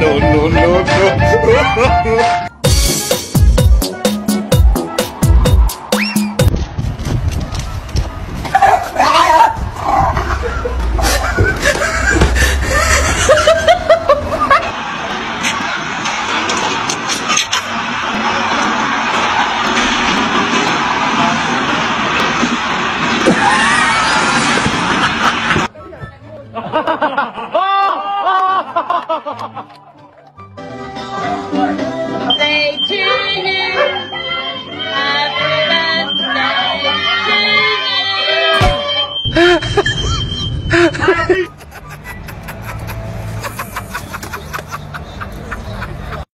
no, no, no, no. To you.